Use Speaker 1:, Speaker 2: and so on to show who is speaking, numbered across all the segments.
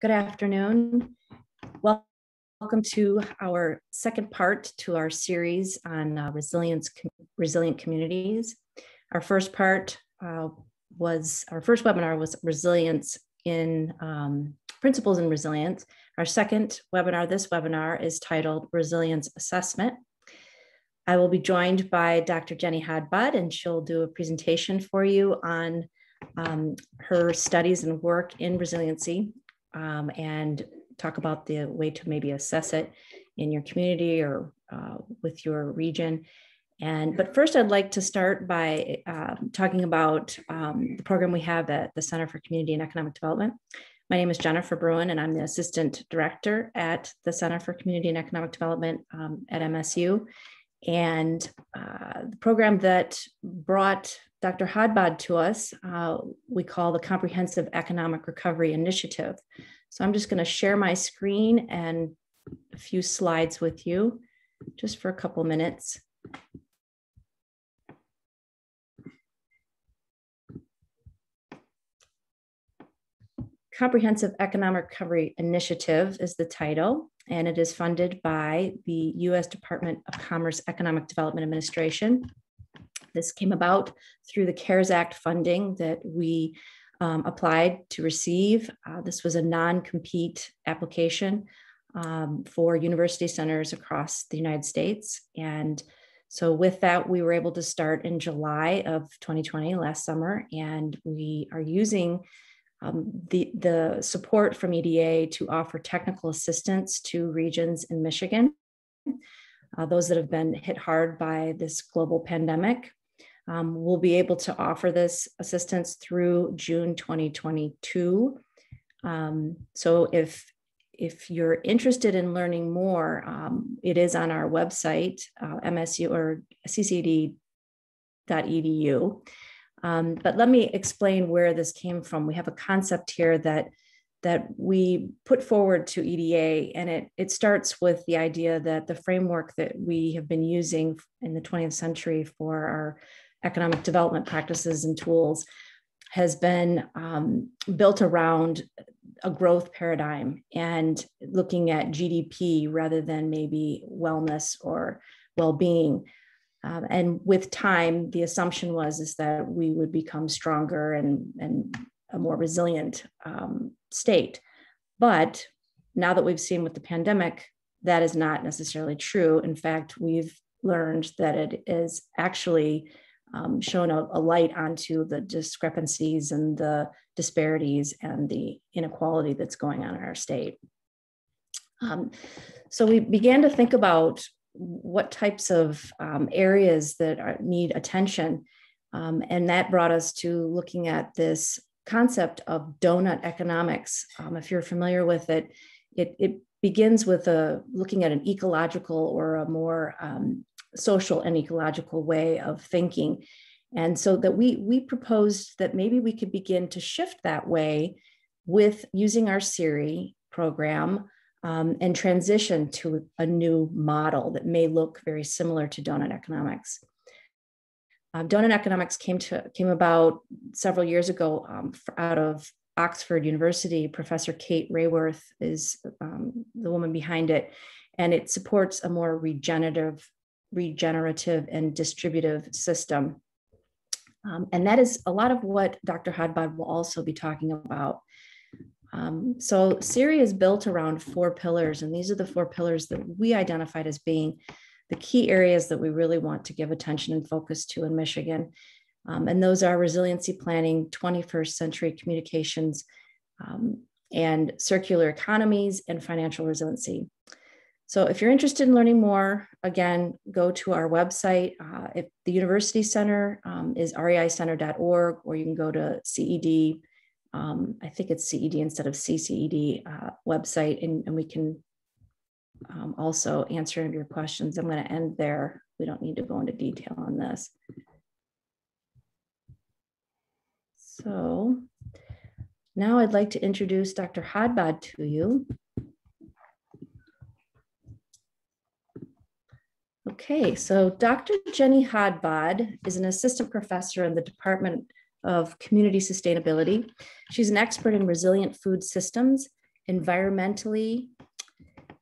Speaker 1: Good afternoon. Welcome to our second part to our series on uh, resilience, resilient communities. Our first part uh, was, our first webinar was resilience in um, principles in resilience. Our second webinar, this webinar is titled Resilience Assessment. I will be joined by Dr. Jenny Hodbod and she'll do a presentation for you on um, her studies and work in resiliency um, and talk about the way to maybe assess it in your community or uh, with your region. And but first, I'd like to start by uh, talking about um, the program we have at the Center for Community and Economic Development. My name is Jennifer Bruin, and I'm the Assistant Director at the Center for Community and Economic Development um, at MSU. And uh, the program that brought Dr. Hodbod to us, uh, we call the Comprehensive Economic Recovery Initiative. So I'm just going to share my screen and a few slides with you just for a couple minutes. Comprehensive Economic Recovery Initiative is the title, and it is funded by the US Department of Commerce Economic Development Administration. This came about through the CARES Act funding that we um, applied to receive. Uh, this was a non-compete application um, for university centers across the United States. And so with that, we were able to start in July of 2020, last summer, and we are using um, the, the support from EDA to offer technical assistance to regions in Michigan, uh, those that have been hit hard by this global pandemic. Um, we'll be able to offer this assistance through June 2022. Um, so if if you're interested in learning more, um, it is on our website, uh, MSU or ccd.edu. Um, but let me explain where this came from. We have a concept here that that we put forward to EDA, and it it starts with the idea that the framework that we have been using in the 20th century for our economic development practices and tools has been um, built around a growth paradigm and looking at GDP rather than maybe wellness or well-being. Um, and with time, the assumption was is that we would become stronger and, and a more resilient um, state. But now that we've seen with the pandemic, that is not necessarily true. In fact, we've learned that it is actually um, shown a, a, light onto the discrepancies and the disparities and the inequality that's going on in our state. Um, so we began to think about what types of um, areas that are, need attention. Um, and that brought us to looking at this concept of donut economics. Um, if you're familiar with it, it, it begins with a looking at an ecological or a more um, social and ecological way of thinking. And so that we we proposed that maybe we could begin to shift that way with using our CERI program um, and transition to a new model that may look very similar to donut economics. Um, donut economics came to came about several years ago um, out of Oxford University. Professor Kate Raworth is um, the woman behind it, and it supports a more regenerative regenerative and distributive system. Um, and that is a lot of what Dr. Hodbod will also be talking about. Um, so CERI is built around four pillars, and these are the four pillars that we identified as being the key areas that we really want to give attention and focus to in Michigan. Um, and those are resiliency planning, 21st century communications, um, and circular economies and financial resiliency. So if you're interested in learning more, again, go to our website. Uh, if the University Center um, is reicenter.org, or you can go to CED. Um, I think it's CED instead of CCED uh, website, and, and, we can um, also answer any of your questions. I'm going to end there. We don't need to go into detail on this. So now I'd like to introduce Dr. Hodbod to you. Okay, so Dr. Jenny Hodbod is an assistant professor in the Department of Community Sustainability. She's an expert in resilient food systems environmentally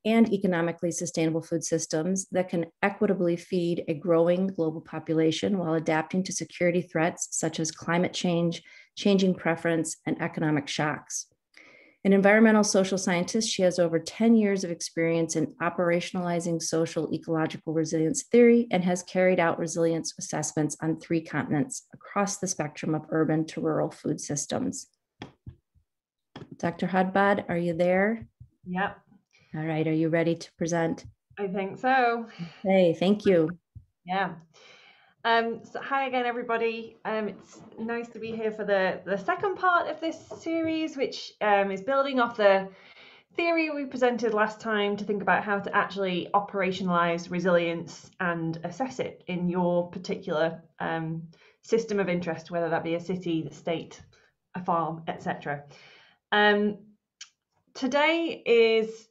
Speaker 1: and economically sustainable food systems that can equitably feed a growing global population while adapting to security threats such as climate change, changing preference, and economic shocks. An environmental social scientist, she has over 10 years of experience in operationalizing social ecological resilience theory and has carried out resilience assessments on three continents across the spectrum of urban to rural food systems. Dr. Hodbod, are you there?
Speaker 2: Yep.
Speaker 1: All right, are you ready to present?
Speaker 2: I think so.
Speaker 1: Hey, thank you.
Speaker 2: Yeah. Um, so hi again, everybody. Um, it's nice to be here for the, the second part of this series, which um, is building off the theory we presented last time to think about how to actually operationalize resilience and assess it in your particular um, system of interest, whether that be a city, the state, a farm, etc. Um, today is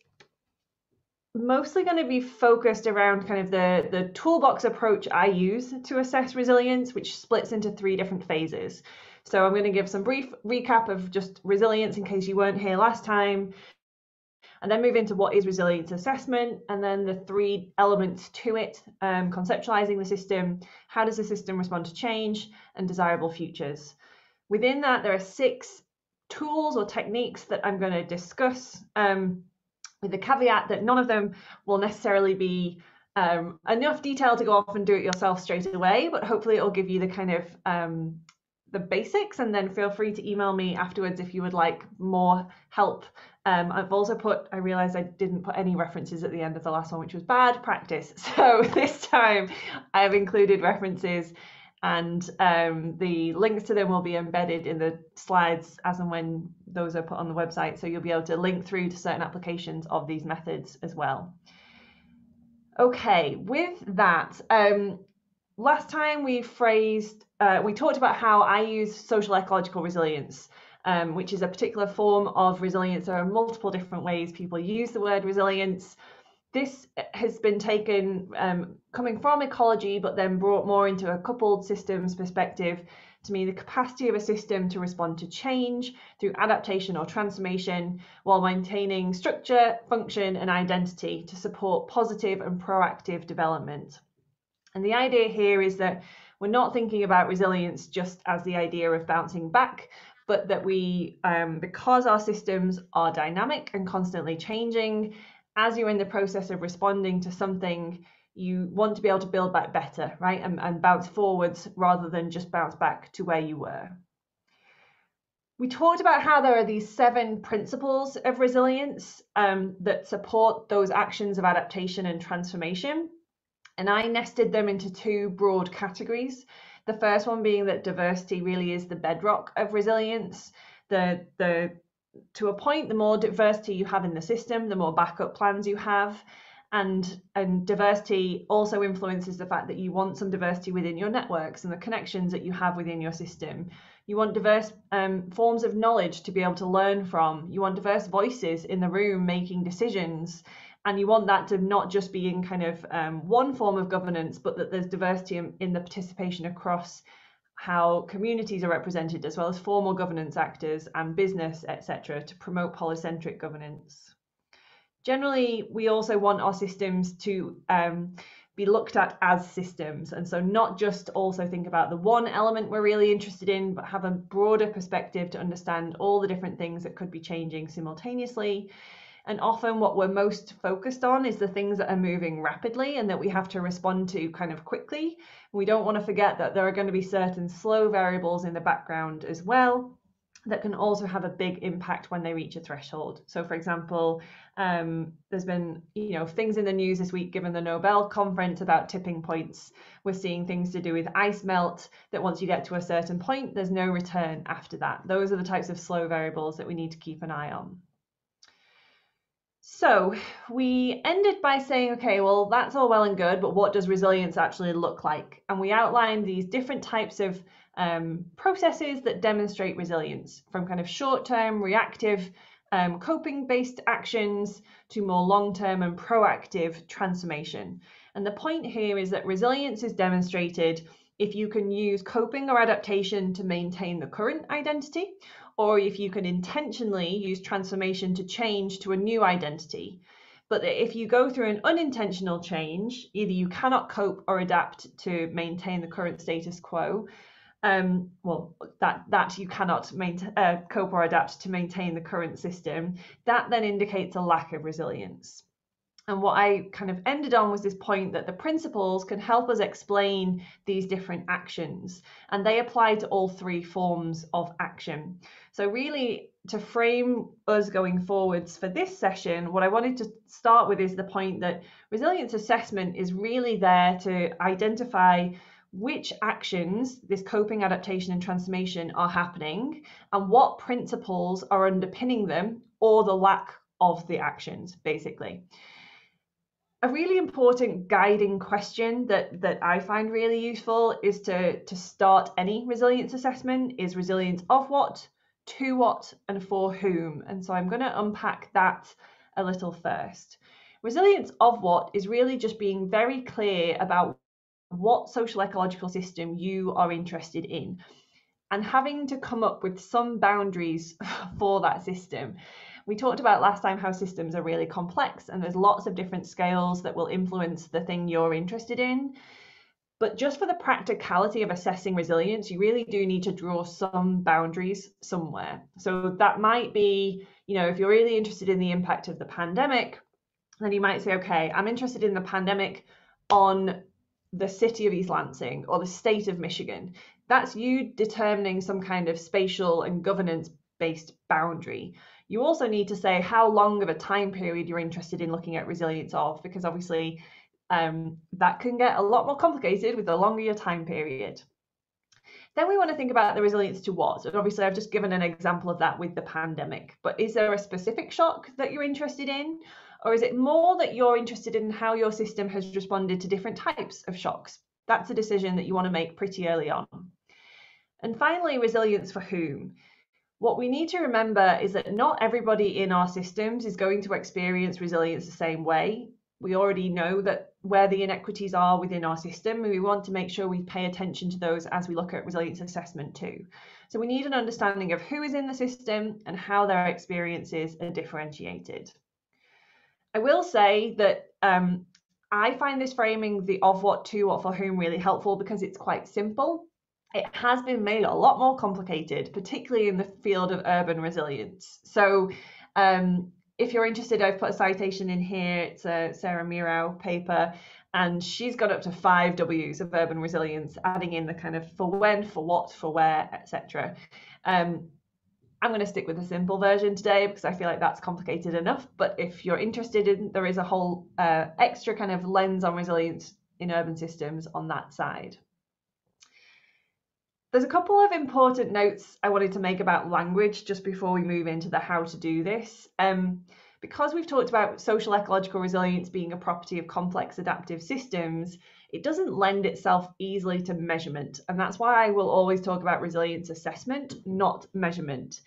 Speaker 2: mostly going to be focused around kind of the, the toolbox approach I use to assess resilience, which splits into three different phases. So I'm going to give some brief recap of just resilience in case you weren't here last time, and then move into what is resilience assessment, and then the three elements to it, um, conceptualizing the system, how does the system respond to change, and desirable futures. Within that, there are six tools or techniques that I'm going to discuss. Um, with the caveat that none of them will necessarily be um, enough detail to go off and do it yourself straight away, but hopefully it'll give you the kind of um, the basics and then feel free to email me afterwards if you would like more help. Um, I've also put, I realized I didn't put any references at the end of the last one, which was bad practice. So this time I've included references and um, the links to them will be embedded in the slides as and when those are put on the website. So you'll be able to link through to certain applications of these methods as well. Okay, with that, um, last time we phrased, uh, we talked about how I use social ecological resilience, um, which is a particular form of resilience. There are multiple different ways people use the word resilience this has been taken um, coming from ecology, but then brought more into a coupled systems perspective to me, the capacity of a system to respond to change through adaptation or transformation while maintaining structure, function, and identity to support positive and proactive development. And the idea here is that we're not thinking about resilience just as the idea of bouncing back, but that we, um, because our systems are dynamic and constantly changing, as you're in the process of responding to something, you want to be able to build back better, right? And, and bounce forwards rather than just bounce back to where you were. We talked about how there are these seven principles of resilience um, that support those actions of adaptation and transformation. And I nested them into two broad categories. The first one being that diversity really is the bedrock of resilience. The, the to a point, the more diversity you have in the system, the more backup plans you have. And, and diversity also influences the fact that you want some diversity within your networks and the connections that you have within your system. You want diverse um, forms of knowledge to be able to learn from. You want diverse voices in the room making decisions. And you want that to not just be in kind of um, one form of governance, but that there's diversity in, in the participation across how communities are represented as well as formal governance actors and business, etc., to promote polycentric governance. Generally, we also want our systems to um, be looked at as systems, and so not just also think about the one element we're really interested in, but have a broader perspective to understand all the different things that could be changing simultaneously. And often, what we're most focused on is the things that are moving rapidly and that we have to respond to kind of quickly. We don't want to forget that there are going to be certain slow variables in the background as well that can also have a big impact when they reach a threshold. So, for example, um, there's been you know things in the news this week, given the Nobel conference about tipping points. We're seeing things to do with ice melt that once you get to a certain point, there's no return after that. Those are the types of slow variables that we need to keep an eye on. So we ended by saying, okay, well, that's all well and good, but what does resilience actually look like? And we outlined these different types of um, processes that demonstrate resilience from kind of short term, reactive, um, coping based actions to more long term and proactive transformation. And the point here is that resilience is demonstrated if you can use coping or adaptation to maintain the current identity or if you can intentionally use transformation to change to a new identity. But if you go through an unintentional change, either you cannot cope or adapt to maintain the current status quo, um, well, that that you cannot maintain, uh, cope or adapt to maintain the current system, that then indicates a lack of resilience. And what I kind of ended on was this point that the principles can help us explain these different actions, and they apply to all three forms of action. So, really, to frame us going forwards for this session, what I wanted to start with is the point that resilience assessment is really there to identify which actions this coping, adaptation, and transformation are happening, and what principles are underpinning them or the lack of the actions, basically. A really important guiding question that, that I find really useful is to, to start any resilience assessment is resilience of what, to what, and for whom. And so I'm going to unpack that a little first. Resilience of what is really just being very clear about what social ecological system you are interested in and having to come up with some boundaries for that system. We talked about last time how systems are really complex and there's lots of different scales that will influence the thing you're interested in. But just for the practicality of assessing resilience, you really do need to draw some boundaries somewhere. So that might be, you know, if you're really interested in the impact of the pandemic, then you might say, okay, I'm interested in the pandemic on the city of East Lansing or the state of Michigan. That's you determining some kind of spatial and governance based boundary. You also need to say how long of a time period you're interested in looking at resilience of, because obviously um, that can get a lot more complicated with the longer your time period. Then we want to think about the resilience to what? And obviously, I've just given an example of that with the pandemic. But is there a specific shock that you're interested in? Or is it more that you're interested in how your system has responded to different types of shocks? That's a decision that you want to make pretty early on. And finally, resilience for whom? What we need to remember is that not everybody in our systems is going to experience resilience the same way. We already know that where the inequities are within our system, and we want to make sure we pay attention to those as we look at resilience assessment too. So we need an understanding of who is in the system and how their experiences are differentiated. I will say that um, I find this framing the of what to what for whom really helpful because it's quite simple. It has been made a lot more complicated, particularly in the field of urban resilience. So, um, if you're interested, I've put a citation in here. It's a Sarah Meerow paper, and she's got up to five W's of urban resilience, adding in the kind of for when, for what, for where, etc. Um, I'm going to stick with the simple version today because I feel like that's complicated enough. But if you're interested in, there is a whole uh, extra kind of lens on resilience in urban systems on that side. There's a couple of important notes I wanted to make about language just before we move into the how to do this. Um, because we've talked about social ecological resilience being a property of complex adaptive systems, it doesn't lend itself easily to measurement. And that's why I will always talk about resilience assessment, not measurement.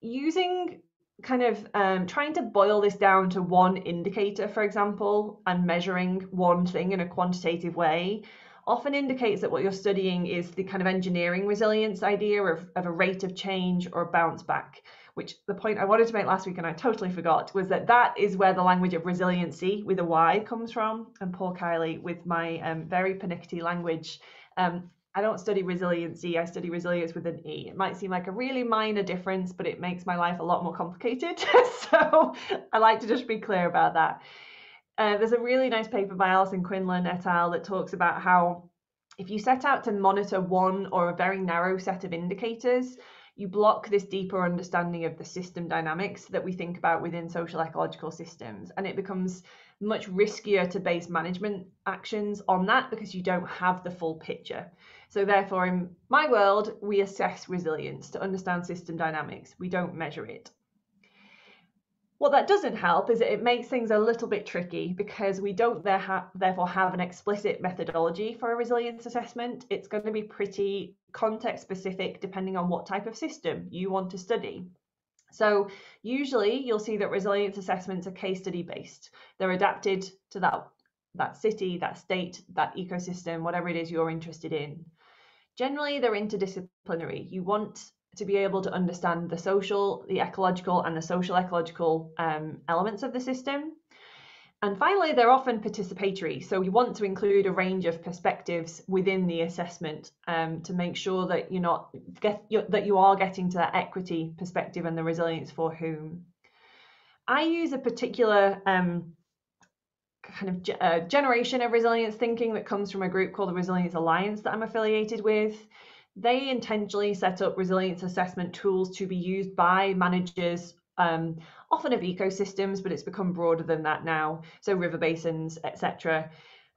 Speaker 2: Using kind of um, trying to boil this down to one indicator, for example, and measuring one thing in a quantitative way often indicates that what you're studying is the kind of engineering resilience idea of, of a rate of change or bounce back which the point I wanted to make last week and I totally forgot was that that is where the language of resiliency with a Y comes from. And poor Kylie with my um, very pernickety language. Um, I don't study resiliency, I study resilience with an E. It might seem like a really minor difference, but it makes my life a lot more complicated. so I like to just be clear about that. Uh, there's a really nice paper by Allyson Quinlan et al. that talks about how if you set out to monitor one or a very narrow set of indicators, you block this deeper understanding of the system dynamics that we think about within social ecological systems. And it becomes much riskier to base management actions on that because you don't have the full picture. So, therefore, in my world, we assess resilience to understand system dynamics, we don't measure it. What that doesn't help is that it makes things a little bit tricky because we don't there therefore have an explicit methodology for a resilience assessment. It's going to be pretty context specific depending on what type of system you want to study. So usually you'll see that resilience assessments are case study based. They're adapted to that, that city, that state, that ecosystem, whatever it is you're interested in. Generally, they're interdisciplinary. You want to be able to understand the social, the ecological, and the social ecological um, elements of the system. And finally, they're often participatory. So you want to include a range of perspectives within the assessment um, to make sure that you're not get you're, that you are getting to that equity perspective and the resilience for whom. I use a particular um, kind of uh, generation of resilience thinking that comes from a group called the Resilience Alliance that I'm affiliated with. They intentionally set up resilience assessment tools to be used by managers, um, often of ecosystems, but it's become broader than that now. So river basins, etc.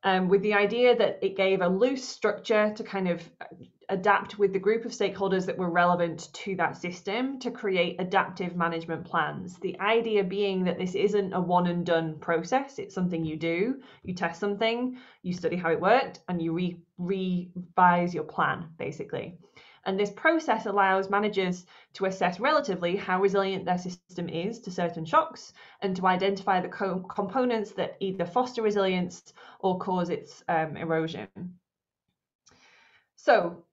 Speaker 2: Um, with the idea that it gave a loose structure to kind of adapt with the group of stakeholders that were relevant to that system to create adaptive management plans. The idea being that this isn't a one and done process, it's something you do. You test something, you study how it worked, and you re- revise your plan, basically. And this process allows managers to assess relatively how resilient their system is to certain shocks and to identify the co- components that either foster resilience or cause its um, erosion. So,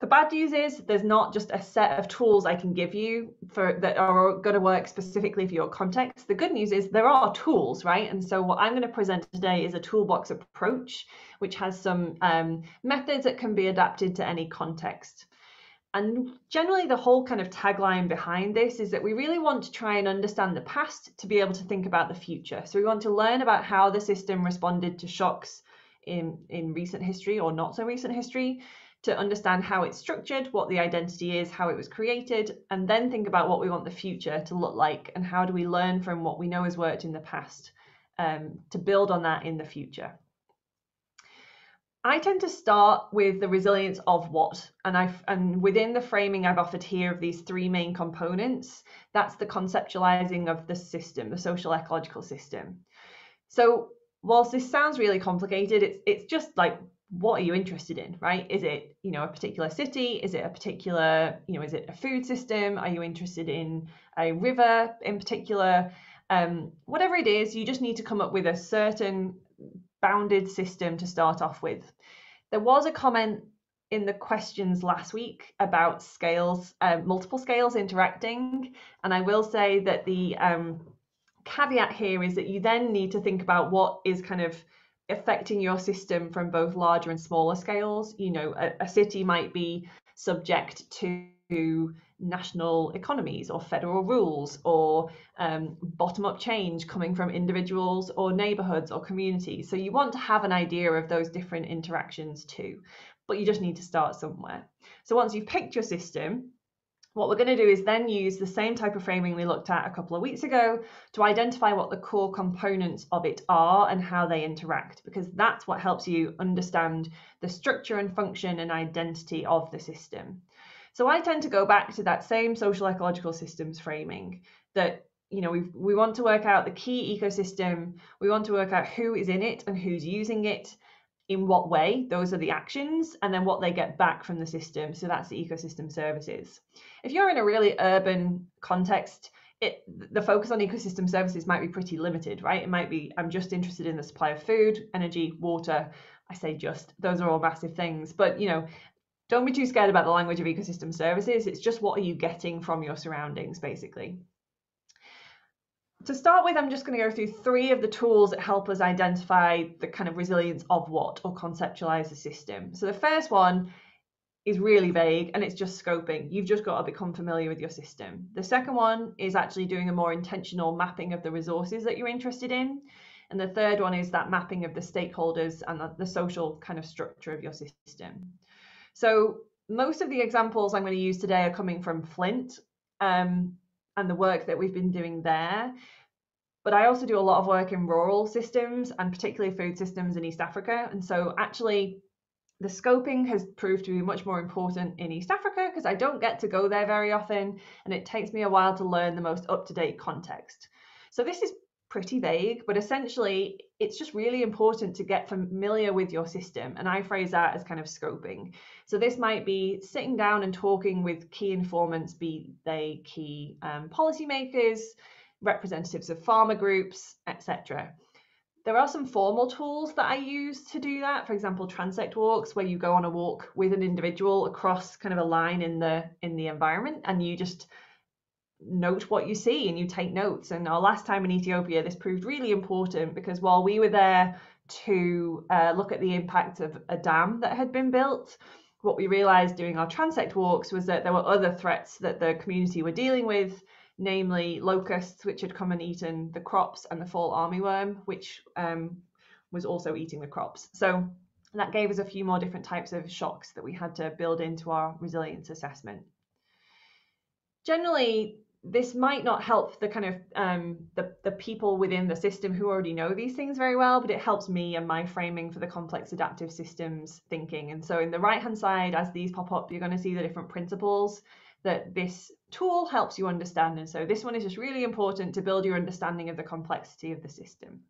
Speaker 2: the bad news is there's not just a set of tools I can give you for that are going to work specifically for your context. The good news is there are tools, right? And so what I'm going to present today is a toolbox approach, which has some um, methods that can be adapted to any context. And generally, the whole kind of tagline behind this is that we really want to try and understand the past to be able to think about the future. So we want to learn about how the system responded to shocks in, in recent history or not so recent history to understand how it's structured, what the identity is, how it was created, and then think about what we want the future to look like and how do we learn from what we know has worked in the past um, to build on that in the future. I tend to start with the resilience of what, and I and within the framing I've offered here of these three main components, that's the conceptualizing of the system, the social ecological system. So whilst this sounds really complicated, it's it's just like what are you interested in right? Is it you know a particular city? Is it a particular you know is it a food system? Are you interested in a river in particular? Um, whatever it is you just need to come up with a certain bounded system to start off with. There was a comment in the questions last week about scales uh, multiple scales interacting and i will say that the um, caveat here is that you then need to think about what is kind of affecting your system from both larger and smaller scales. You know, a, a city might be subject to national economies or federal rules or um, bottom up change coming from individuals or neighborhoods or communities. So you want to have an idea of those different interactions too, but you just need to start somewhere. So once you've picked your system, what we're going to do is then use the same type of framing we looked at a couple of weeks ago to identify what the core components of it are and how they interact, because that's what helps you understand the structure and function and identity of the system. So I tend to go back to that same social ecological systems framing that you know we we want to work out the key ecosystem, we want to work out who is in it and who's using it, in what way those are the actions and then what they get back from the system. So that's the ecosystem services. If you're in a really urban context it the focus on ecosystem services might be pretty limited right? It might be i'm just interested in the supply of food energy water. I say just those are all massive things. But you know don't be too scared about the language of ecosystem services. It's just what are you getting from your surroundings basically to start with, I'm just going to go through three of the tools that help us identify the kind of resilience of what or conceptualize the system. So the first one is really vague and it's just scoping. You've just got to become familiar with your system. The second one is actually doing a more intentional mapping of the resources that you're interested in. And the third one is that mapping of the stakeholders and the, the social kind of structure of your system. So most of the examples I'm going to use today are coming from Flint. Um, and the work that we've been doing there. But I also do a lot of work in rural systems and particularly food systems in East Africa. And so actually the scoping has proved to be much more important in East Africa because I don't get to go there very often and it takes me a while to learn the most up-to-date context. So this is pretty vague, but essentially it's just really important to get familiar with your system. And I phrase that as kind of scoping. So this might be sitting down and talking with key informants, be they key um, policymakers, representatives of farmer groups, etc. there are some formal tools that I use to do that. For example, transect walks, where you go on a walk with an individual across kind of a line in the in the environment, and you just note what you see and you take notes. And our last time in Ethiopia, this proved really important because while we were there to uh, look at the impact of a dam that had been built, what we realized doing our transect walks was that there were other threats that the community were dealing with namely locusts, which had come and eaten the crops, and the fall armyworm, which um, was also eating the crops. So that gave us a few more different types of shocks that we had to build into our resilience assessment. Generally, this might not help the kind of um, the, the people within the system who already know these things very well, but it helps me and my framing for the complex adaptive systems thinking. And so in the right hand side, as these pop up, you're going to see the different principles that this tool helps you understand. And so this one is just really important to build your understanding of the complexity of the system.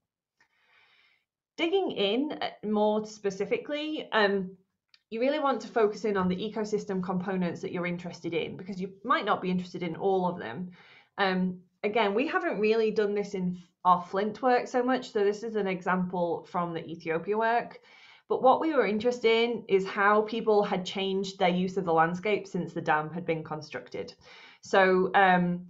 Speaker 2: Digging in uh, more specifically, um, you really want to focus in on the ecosystem components that you're interested in because you might not be interested in all of them. Um, again, we haven't really done this in our Flint work so much. So this is an example from the Ethiopia work. But what we were interested in is how people had changed their use of the landscape since the dam had been constructed. So um,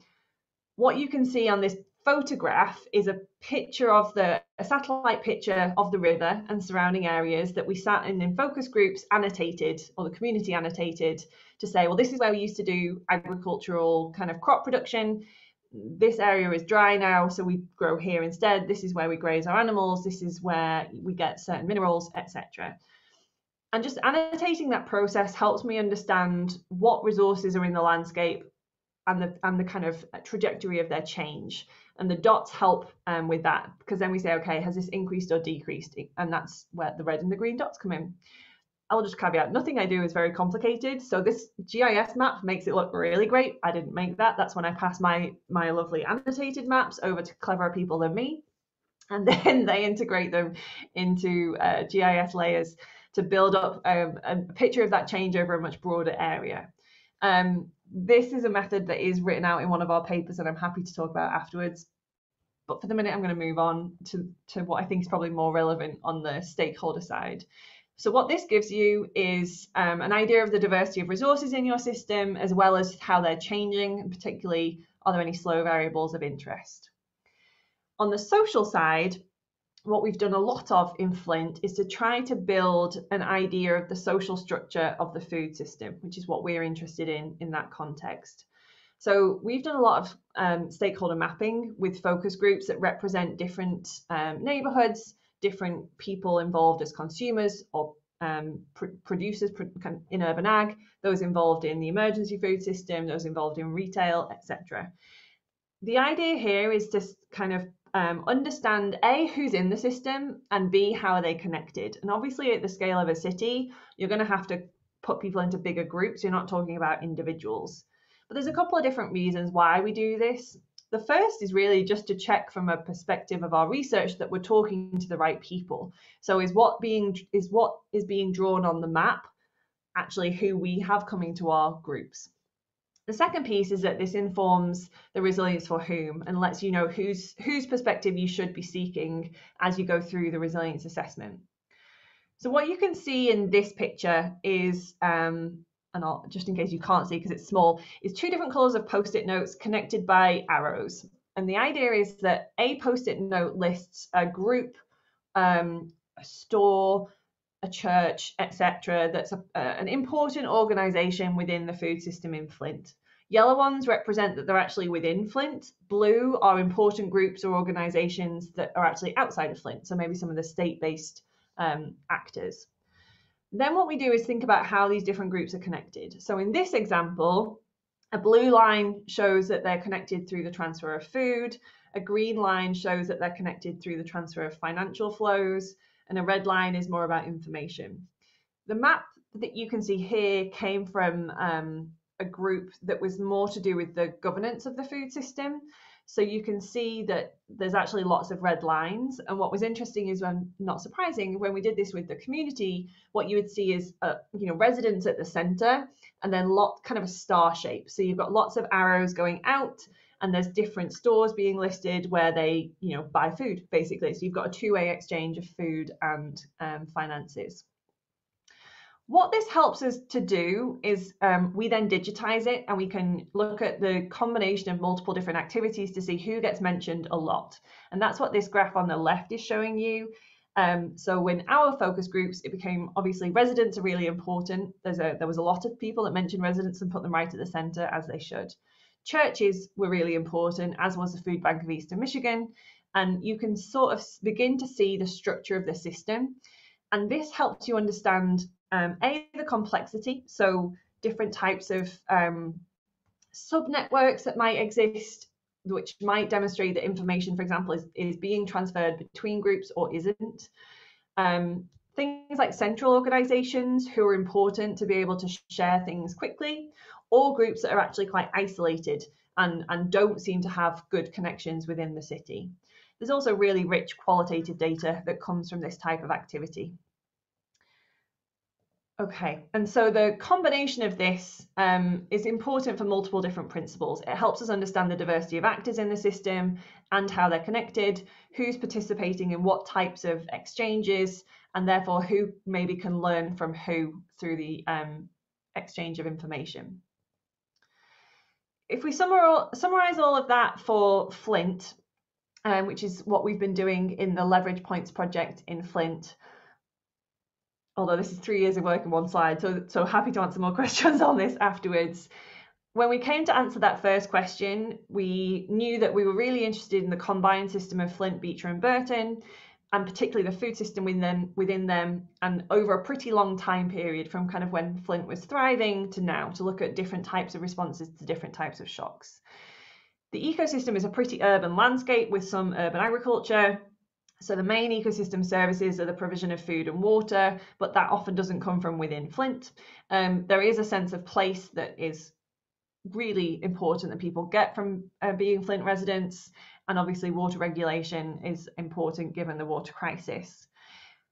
Speaker 2: what you can see on this photograph is a picture of the a satellite picture of the river and surrounding areas that we sat in in focus groups annotated or the community annotated to say well this is where we used to do agricultural kind of crop production this area is dry now, so we grow here instead. This is where we graze our animals. This is where we get certain minerals, etc. And just annotating that process helps me understand what resources are in the landscape and the and the kind of trajectory of their change. And the dots help um, with that because then we say, okay, has this increased or decreased? And that's where the red and the green dots come in. I'll just caveat, nothing I do is very complicated. So this GIS map makes it look really great. I didn't make that. That's when I pass my, my lovely annotated maps over to cleverer people than me. And then they integrate them into uh, GIS layers to build up um, a picture of that change over a much broader area. Um, this is a method that is written out in one of our papers and I'm happy to talk about afterwards. But for the minute, I'm going to move on to, to what I think is probably more relevant on the stakeholder side. So what this gives you is um, an idea of the diversity of resources in your system, as well as how they're changing, particularly are there any slow variables of interest. On the social side, what we've done a lot of in Flint is to try to build an idea of the social structure of the food system, which is what we're interested in in that context. So we've done a lot of um, stakeholder mapping with focus groups that represent different um, neighborhoods, different people involved as consumers or um, pr producers in urban ag, those involved in the emergency food system, those involved in retail, etc. The idea here is to kind of um, understand A, who's in the system, and B, how are they connected. And obviously, at the scale of a city, you're going to have to put people into bigger groups. You're not talking about individuals. But there's a couple of different reasons why we do this. The first is really just to check from a perspective of our research that we're talking to the right people. So is what being is what is being drawn on the map actually who we have coming to our groups. The second piece is that this informs the resilience for whom and lets you know whose whose perspective you should be seeking as you go through the resilience assessment. So what you can see in this picture is um, and I'll just in case you can't see because it's small, is two different colors of post-it notes connected by arrows. And the idea is that a post-it note lists a group, um, a store, a church, etc. That's a, uh, an important organization within the food system in Flint. Yellow ones represent that they're actually within Flint. Blue are important groups or organizations that are actually outside of Flint. So maybe some of the state-based um, actors. Then what we do is think about how these different groups are connected. So in this example, a blue line shows that they're connected through the transfer of food, a green line shows that they're connected through the transfer of financial flows, and a red line is more about information. The map that you can see here came from um, a group that was more to do with the governance of the food system. So you can see that there's actually lots of red lines. And what was interesting is when, not surprising, when we did this with the community, what you would see is, uh, you know, residents at the center and then lot kind of a star shape. So you've got lots of arrows going out and there's different stores being listed where they you know buy food basically so you've got a two-way exchange of food and um, finances what this helps us to do is um, we then digitize it and we can look at the combination of multiple different activities to see who gets mentioned a lot. And that's what this graph on the left is showing you. Um, so in our focus groups, it became obviously residents are really important. There's a, there was a lot of people that mentioned residents and put them right at the center as they should. Churches were really important, as was the Food Bank of Eastern Michigan. And you can sort of begin to see the structure of the system. And this helps you understand um, a the complexity so different types of um, sub networks that might exist which might demonstrate that information for example is, is being transferred between groups or isn't um, things like central organizations who are important to be able to share things quickly or groups that are actually quite isolated and, and don't seem to have good connections within the city there's also really rich qualitative data that comes from this type of activity Okay, and so the combination of this um, is important for multiple different principles. It helps us understand the diversity of actors in the system and how they're connected, who's participating in what types of exchanges, and therefore who maybe can learn from who through the um, exchange of information. If we summarize all of that for Flint, um, which is what we've been doing in the Leverage Points project in Flint, although this is three years of work in one slide, so, so happy to answer more questions on this afterwards. When we came to answer that first question, we knew that we were really interested in the combined system of Flint, Beecher and Burton, and particularly the food system within them, within them, and over a pretty long time period from kind of when Flint was thriving to now, to look at different types of responses to different types of shocks. The ecosystem is a pretty urban landscape with some urban agriculture, so the main ecosystem services are the provision of food and water, but that often doesn't come from within Flint. Um, there is a sense of place that is really important that people get from uh, being Flint residents, and obviously water regulation is important given the water crisis.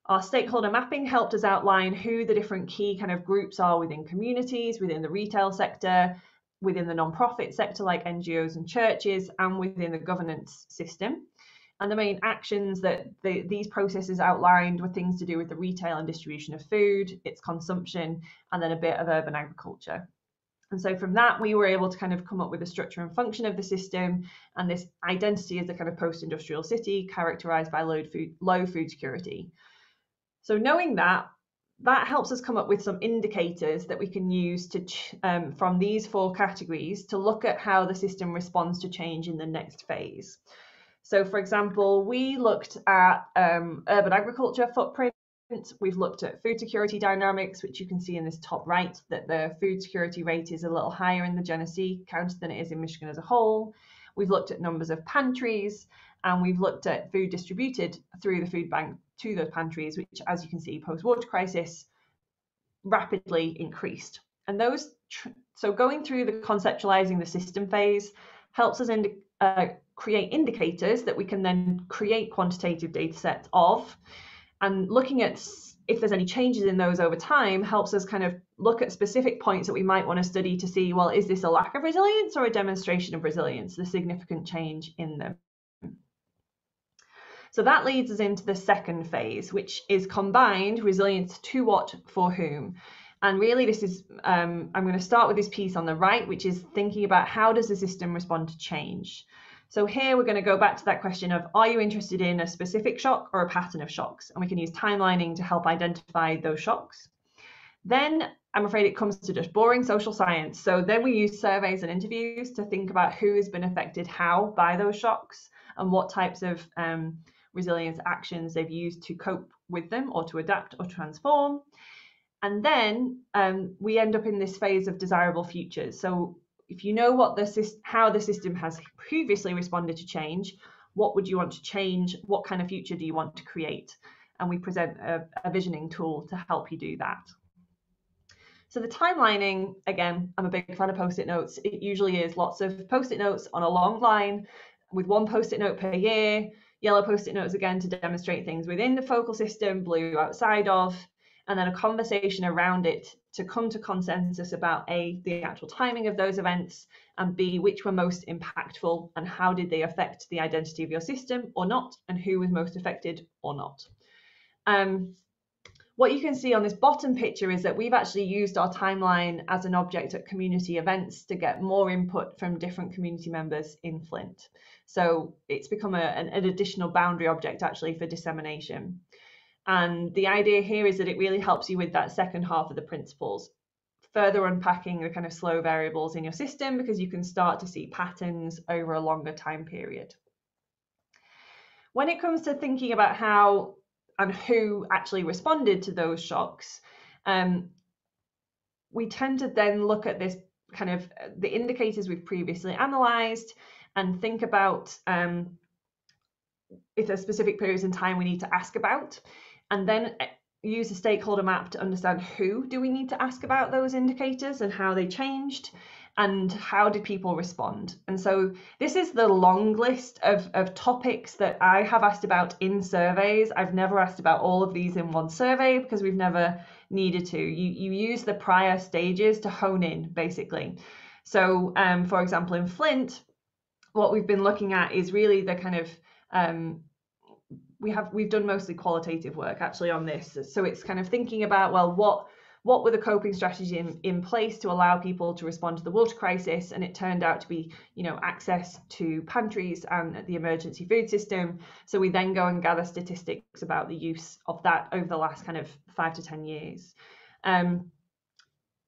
Speaker 2: Our stakeholder mapping helped us outline who the different key kind of groups are within communities, within the retail sector, within the non-profit sector like NGOs and churches, and within the governance system. And the main actions that the, these processes outlined were things to do with the retail and distribution of food, its consumption, and then a bit of urban agriculture. And so from that, we were able to kind of come up with the structure and function of the system and this identity as a kind of post-industrial city characterized by low food, low food security. So knowing that, that helps us come up with some indicators that we can use to um, from these four categories to look at how the system responds to change in the next phase. So, for example, we looked at um, urban agriculture footprint. We've looked at food security dynamics, which you can see in this top right, that the food security rate is a little higher in the Genesee County than it is in Michigan as a whole. We've looked at numbers of pantries, and we've looked at food distributed through the food bank to those pantries, which, as you can see, post-water crisis rapidly increased. And those, so going through the conceptualizing the system phase helps us uh, create indicators that we can then create quantitative data sets of. And looking at if there's any changes in those over time helps us kind of look at specific points that we might want to study to see, well, is this a lack of resilience or a demonstration of resilience, the significant change in them? So that leads us into the second phase, which is combined resilience to what, for whom. And really, this is, um, I'm going to start with this piece on the right, which is thinking about how does the system respond to change? So here we're going to go back to that question of are you interested in a specific shock or a pattern of shocks? And we can use timelining to help identify those shocks. Then I'm afraid it comes to just boring social science. So then we use surveys and interviews to think about who has been affected how by those shocks and what types of um, resilience actions they've used to cope with them or to adapt or transform. And then um, we end up in this phase of desirable futures. So if you know what the how the system has previously responded to change, what would you want to change? What kind of future do you want to create? And we present a, a visioning tool to help you do that. So the timelining, again, I'm a big fan of post-it notes. It usually is lots of post-it notes on a long line with one post-it note per year, yellow post-it notes again to demonstrate things within the focal system, blue outside of, and then a conversation around it to come to consensus about A, the actual timing of those events, and B, which were most impactful and how did they affect the identity of your system or not, and who was most affected or not. Um, what you can see on this bottom picture is that we've actually used our timeline as an object at community events to get more input from different community members in Flint. So it's become a, an, an additional boundary object actually for dissemination. And the idea here is that it really helps you with that second half of the principles, further unpacking the kind of slow variables in your system because you can start to see patterns over a longer time period. When it comes to thinking about how and who actually responded to those shocks, um, we tend to then look at this kind of the indicators we've previously analysed and think about um, if there's specific periods in time we need to ask about, and then eh, use a stakeholder map to understand who do we need to ask about those indicators and how they changed and how did people respond? And so this is the long list of, of topics that I have asked about in surveys. I've never asked about all of these in one survey because we've never needed to. You, you use the prior stages to hone in, basically. So, um, for example, in Flint, what we've been looking at is really the kind of um, we have we've done mostly qualitative work actually on this. So it's kind of thinking about well, what what were the coping strategies in, in place to allow people to respond to the water crisis and it turned out to be you know access to pantries and the emergency food system so we then go and gather statistics about the use of that over the last kind of five to ten years um,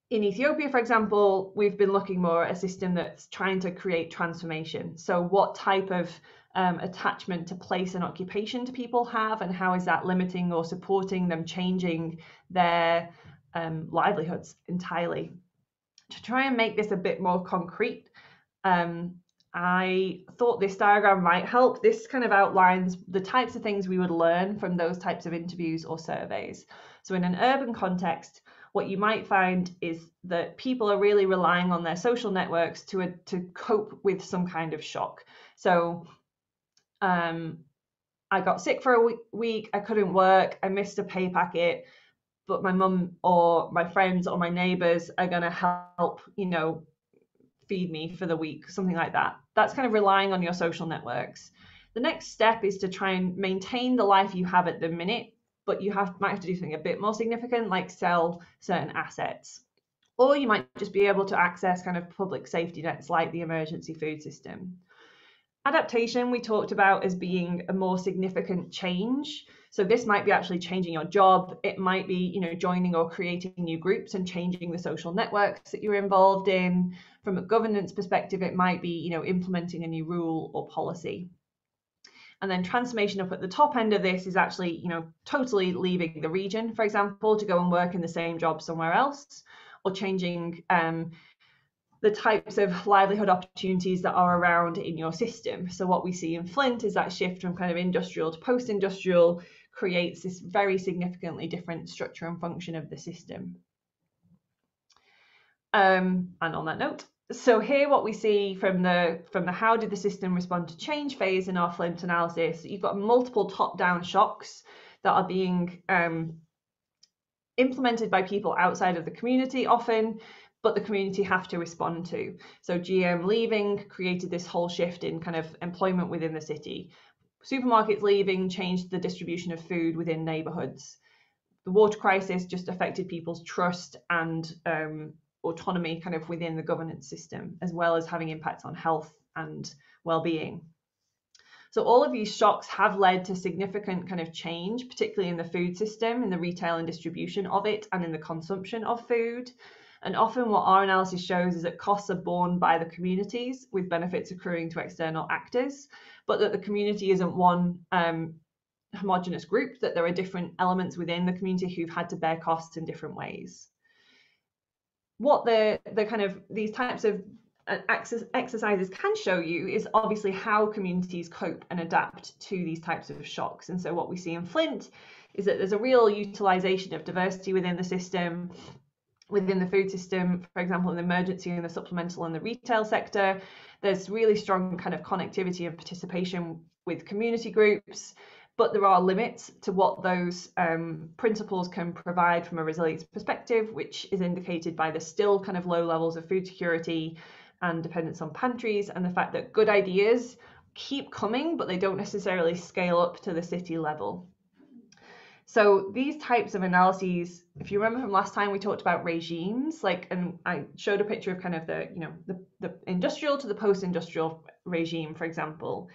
Speaker 2: in Ethiopia, for example, we've been looking more at a system that's trying to create transformation. So, what type of um, attachment to place and occupation do people have, and how is that limiting or supporting them changing their um, livelihoods entirely. To try and make this a bit more concrete, um, I thought this diagram might help. This kind of outlines the types of things we would learn from those types of interviews or surveys. So, in an urban context, what you might find is that people are really relying on their social networks to, to cope with some kind of shock. So, um, I got sick for a week, I couldn't work, I missed a pay packet, but my mum or my friends or my neighbors are going to help, you know, feed me for the week, something like that. That's kind of relying on your social networks. The next step is to try and maintain the life you have at the minute, but you have might have to do something a bit more significant, like sell certain assets. Or you might just be able to access kind of public safety nets like the emergency food system. Adaptation we talked about as being a more significant change. So this might be actually changing your job. It might be, you know, joining or creating new groups and changing the social networks that you're involved in. From a governance perspective, it might be, you know, implementing a new rule or policy. And then transformation up at the top end of this is actually, you know, totally leaving the region, for example, to go and work in the same job somewhere else, or changing um, the types of livelihood opportunities that are around in your system. So what we see in Flint is that shift from kind of industrial to post-industrial, creates this very significantly different structure and function of the system. Um, and on that note, so here what we see from the from the how did the system respond to change phase in our Flint analysis, you've got multiple top-down shocks that are being um, implemented by people outside of the community often, but the community have to respond to. So GM leaving created this whole shift in kind of employment within the city supermarkets leaving changed the distribution of food within neighborhoods. The water crisis just affected people's trust and um, autonomy kind of within the governance system, as well as having impacts on health and well-being. So all of these shocks have led to significant kind of change, particularly in the food system, in the retail and distribution of it, and in the consumption of food. And often what our analysis shows is that costs are borne by the communities with benefits accruing to external actors but that the community isn't one um, homogenous group, that there are different elements within the community who've had to bear costs in different ways. What the, the kind of these types of uh, exercises can show you is obviously how communities cope and adapt to these types of shocks. And so what we see in Flint is that there's a real utilization of diversity within the system, within the food system, for example, in the emergency and the supplemental and the retail sector, there's really strong kind of connectivity and participation with community groups. but there are limits to what those um, principles can provide from a resilience perspective, which is indicated by the still kind of low levels of food security and dependence on pantries, and the fact that good ideas keep coming, but they don't necessarily scale up to the city level. So these types of analyses, if you remember from last time, we talked about regimes, like, and I showed a picture of kind of the, you know, the, the industrial to the post-industrial regime, for example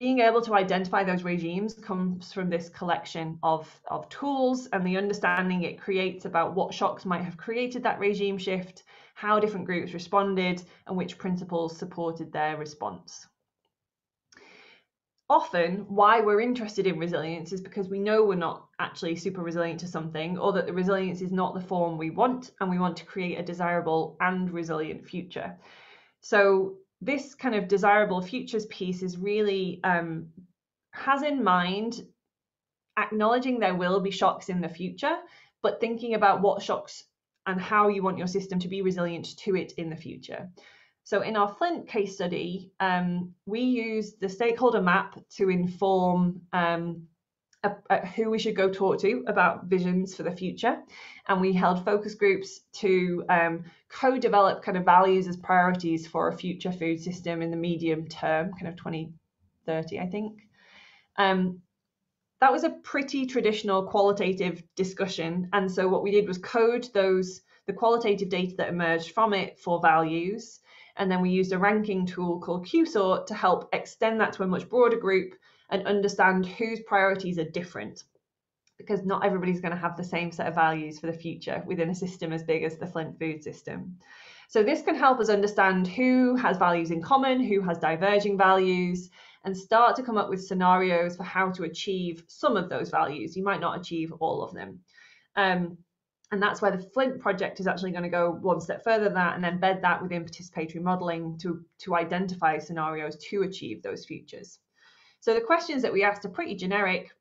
Speaker 2: being able to identify those regimes comes from this collection of, of tools and the understanding it creates about what shocks might have created that regime shift, how different groups responded, and which principles supported their response. Often, why we're interested in resilience is because we know we're not actually super resilient to something, or that the resilience is not the form we want, and we want to create a desirable and resilient future. So, this kind of desirable futures piece is really um, has in mind acknowledging there will be shocks in the future, but thinking about what shocks and how you want your system to be resilient to it in the future. So in our Flint case study, um, we used the stakeholder map to inform um, who we should go talk to about visions for the future. And we held focus groups to um, co develop kind of values as priorities for a future food system in the medium term, kind of 2030, I think. Um, that was a pretty traditional qualitative discussion. And so what we did was code those the qualitative data that emerged from it for values. And then we used a ranking tool called QSort to help extend that to a much broader group and understand whose priorities are different because not everybody's going to have the same set of values for the future within a system as big as the Flint food system. So this can help us understand who has values in common, who has diverging values, and start to come up with scenarios for how to achieve some of those values. You might not achieve all of them. Um, and that's where the Flint project is actually going to go one step further than that and embed that within participatory modeling to, to identify scenarios to achieve those futures. So the questions that we asked are pretty generic.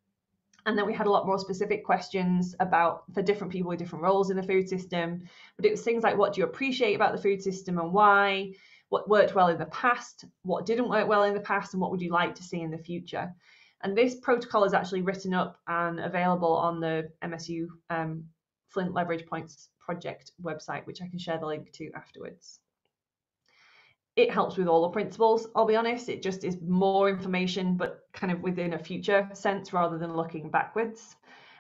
Speaker 2: And then we had a lot more specific questions about for different people with different roles in the food system. But it was things like what do you appreciate about the food system and why? What worked well in the past? What didn't work well in the past? And what would you like to see in the future? And this protocol is actually written up and available on the MSU um, Flint Leverage Points project website, which I can share the link to afterwards. It helps with all the principles i'll be honest. It just is more information but kind of within a future sense rather than looking backwards.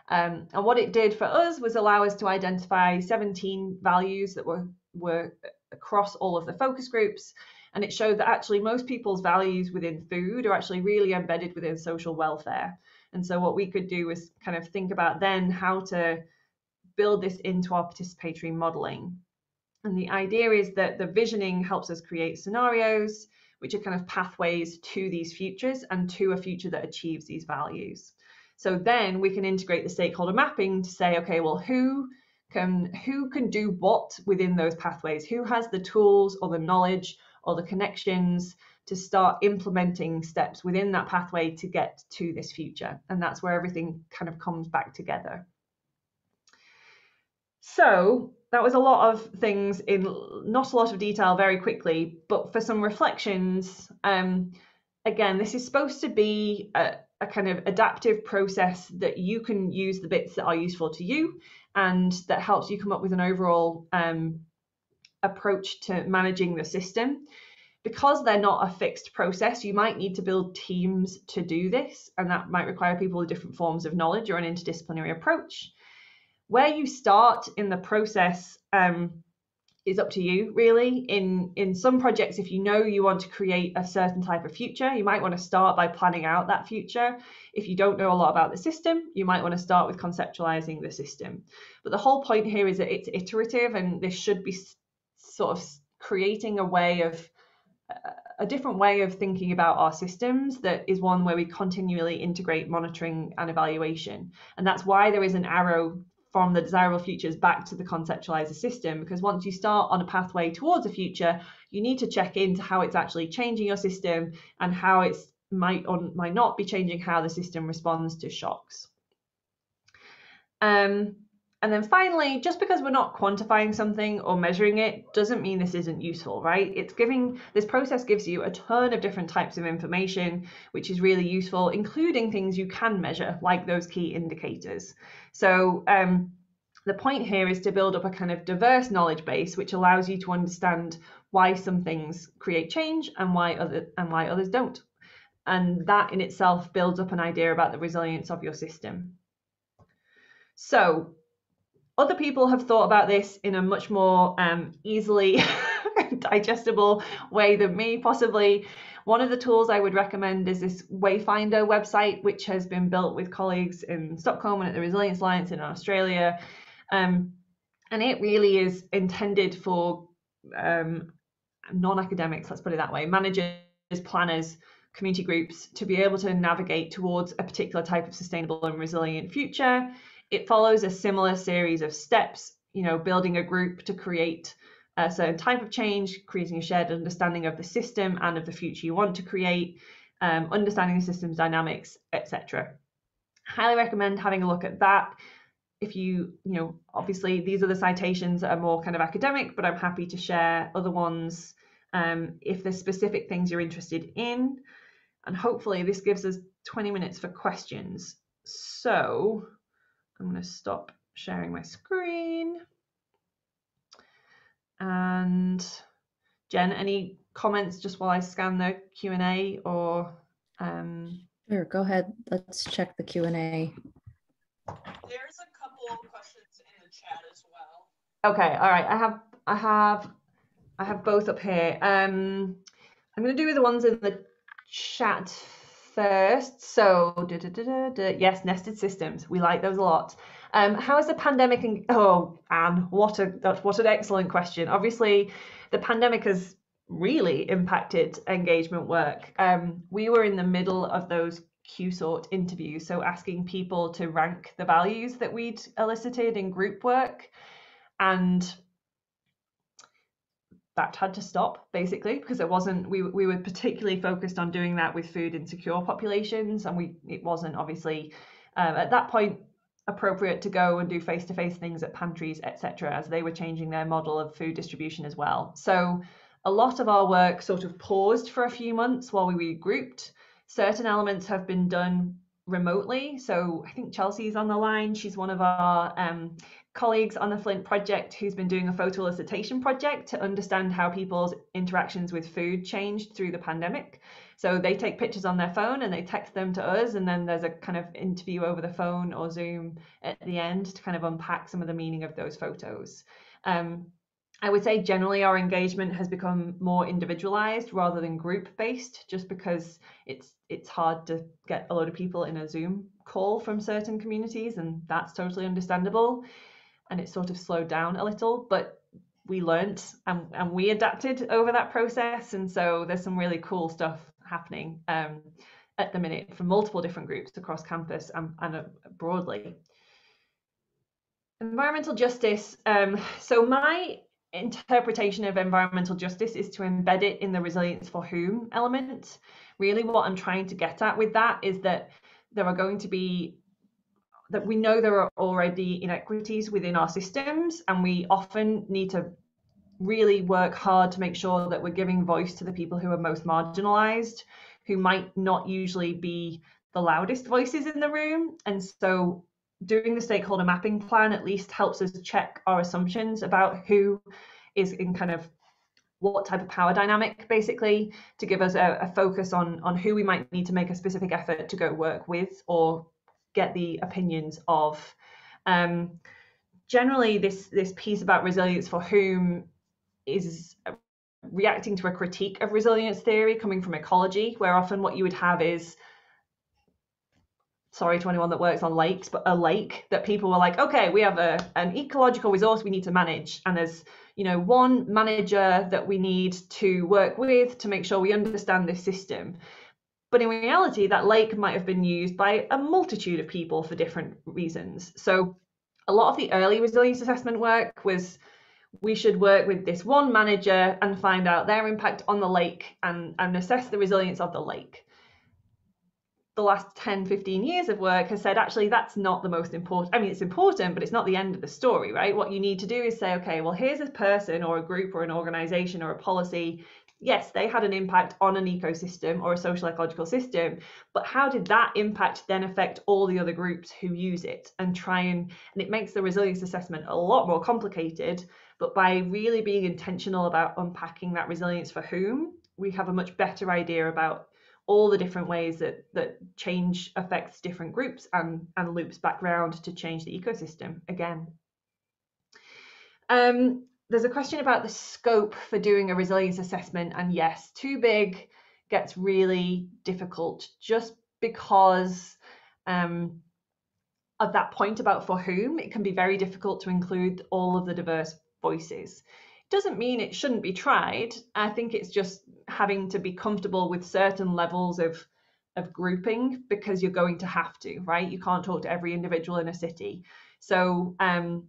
Speaker 2: Um, and what it did for us was allow us to identify 17 values that were were across all of the focus groups. And it showed that actually most people's values within food are actually really embedded within social welfare. And so what we could do was kind of think about then how to build this into our participatory modeling and the idea is that the visioning helps us create scenarios, which are kind of pathways to these futures and to a future that achieves these values. So then we can integrate the stakeholder mapping to say, okay, well, who can who can do what within those pathways? Who has the tools or the knowledge or the connections to start implementing steps within that pathway to get to this future? And that's where everything kind of comes back together. So that was a lot of things in not a lot of detail very quickly, but for some reflections, um, again, this is supposed to be a, a, kind of adaptive process that you can use the bits that are useful to you and that helps you come up with an overall um, approach to managing the system. Because they're not a fixed process, you might need to build teams to do this, and that might require people with different forms of knowledge or an interdisciplinary approach where you start in the process um, is up to you really. In in some projects if you know you want to create a certain type of future you might want to start by planning out that future. If you don't know a lot about the system you might want to start with conceptualizing the system. But the whole point here is that it's iterative and this should be sort of creating a way of a different way of thinking about our systems that is one where we continually integrate monitoring and evaluation. And that's why there is an arrow from the desirable futures back to the conceptualizer system because once you start on a pathway towards a future you need to check into how it's actually changing your system and how it might or might not be changing how the system responds to shocks. Um, and then finally, just because we're not quantifying something or measuring it doesn't mean this isn't useful, right? It's giving this process gives you a ton of different types of information, which is really useful, including things you can measure, like those key indicators. So um, the point here is to build up a kind of diverse knowledge base, which allows you to understand why some things create change and why other and why others don't. And that in itself builds up an idea about the resilience of your system. So other people have thought about this in a much more um, easily digestible way than me, possibly. One of the tools I would recommend is this Wayfinder website, which has been built with colleagues in Stockholm and at the Resilience Alliance in Australia. Um, and it really is intended for um, non academics, let's put it that way, managers, planners, community groups to be able to navigate towards a particular type of sustainable and resilient future it follows a similar series of steps, you know, building a group to create a certain type of change, creating a shared understanding of the system and of the future you want to create, um, understanding the system's dynamics, etc. Highly recommend having a look at that. If you, you know, obviously these are the citations that are more kind of academic, but I'm happy to share other ones um, if there's specific things you're interested in. And hopefully this gives us 20 minutes for questions. So I'm going to stop sharing my screen. And Jen, any comments just while I scan the Q&A or? Um...
Speaker 1: Sure, go ahead. Let's check the Q&A.
Speaker 3: There's a couple of questions in the chat as well.
Speaker 2: Okay, all right. I have, I have, I have both up here. Um, I'm going to do the ones in the chat first. So, yes, nested systems. We like those a lot. Um, how is the pandemic? In, oh, Anne, what a what an excellent question. Obviously, the pandemic has really impacted engagement work. Um, we were in the middle of those Q-sort interviews, so asking people to rank the values that we'd elicited in group work, and that had to stop basically because it wasn't we we were particularly focused on doing that with food insecure populations and we it wasn't obviously um, at that point appropriate to go and do face-to-face things at pantries etc as they were changing their model of food distribution as well so a lot of our work sort of paused for a few months while we regrouped certain elements have been done remotely. So I think Chelsea's on the line. She's one of our um, colleagues on the Flint project who's been doing a photo elicitation project to understand how people's interactions with food changed through the pandemic. So they take pictures on their phone and they text them to us, and then there's a kind of interview over the phone or Zoom at the end to kind of unpack some of the meaning of those photos. Um, I would say generally our engagement has become more individualized rather than group based, just because it's it's hard to get a lot of people in a Zoom call from certain communities, and that's totally understandable. And it sort of slowed down a little, but we learnt and, and we adapted over that process. And so there's some really cool stuff happening um, at the minute from multiple different groups across campus and, and uh, broadly. Environmental justice. Um, so my interpretation of environmental justice is to embed it in the resilience for whom element. Really, what I'm trying to get at with that is that there are going to be that we know there are already inequities within our systems, and we often need to really work hard to make sure that we're giving voice to the people who are most marginalized, who might not usually be the loudest voices in the room. And so doing the stakeholder mapping plan at least helps us check our assumptions about who is in kind of what type of power dynamic basically to give us a, a, focus on on who we might need to make a specific effort to go work with or get the opinions of um, generally this this piece about resilience for whom is reacting to a critique of resilience theory coming from ecology where often what you would have is sorry to anyone that works on lakes, but a lake that people were like, okay, we have a an ecological resource we need to manage, and there's you know one manager that we need to work with to make sure we understand this system. But in reality, that lake might have been used by a multitude of people for different reasons. So a lot of the early resilience assessment work was we should work with this one manager and find out their impact on the lake and, and assess the resilience of the lake the last 10 15 years of work has said actually that's not the most important i mean it's important but it's not the end of the story right what you need to do is say okay well here's a person or a group or an organization or a policy yes they had an impact on an ecosystem or a social ecological system but how did that impact then affect all the other groups who use it and try and and it makes the resilience assessment a lot more complicated but by really being intentional about unpacking that resilience for whom we have a much better idea about all the different ways that that change affects different groups and and loops back around to change the ecosystem again. Um, there's a question about the scope for doing a resilience assessment, and yes, too big gets really difficult just because um, of that point about for whom. It can be very difficult to include all of the diverse voices It doesn't mean it shouldn't be tried. I think it's just having to be comfortable with certain levels of of grouping because you're going to have to, right? You can't talk to every individual in a city. So, um,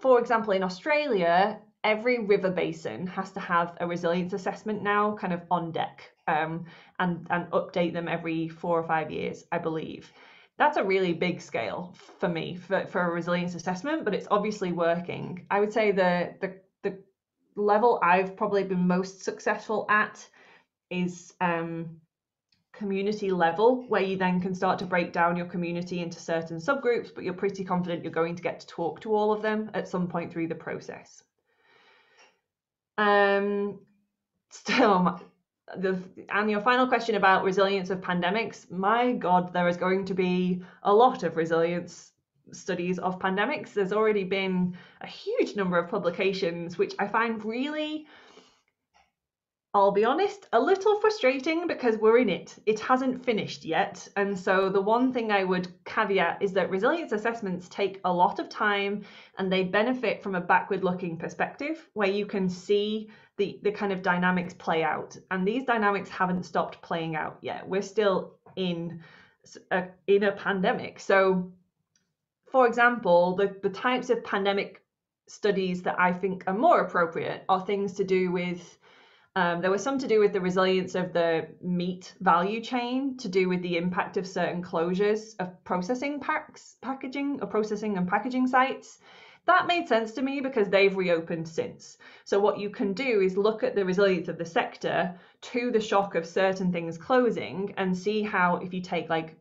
Speaker 2: for example, in Australia, every river basin has to have a resilience assessment now, kind of on deck, um, and and update them every four or five years, I believe that's a really big scale for me for, for a resilience assessment, but it's obviously working. I would say the, the the level I've probably been most successful at is um, community level, where you then can start to break down your community into certain subgroups, but you're pretty confident you're going to get to talk to all of them at some point through the process. Um, still, the and your final question about resilience of pandemics my god there is going to be a lot of resilience studies of pandemics there's already been a huge number of publications which i find really I'll be honest, a little frustrating because we're in it. It hasn't finished yet. And so, the one thing I would caveat is that resilience assessments take a lot of time and they benefit from a backward looking perspective where you can see the, the kind of dynamics play out. And these dynamics haven't stopped playing out yet. We're still in a, in a pandemic. So, for example, the, the types of pandemic studies that I think are more appropriate are things to do with um, there was some to do with the resilience of the meat value chain, to do with the impact of certain closures of processing packs, packaging or processing and packaging sites. That made sense to me because they've reopened since. So what you can do is look at the resilience of the sector to the shock of certain things closing and see how if you take like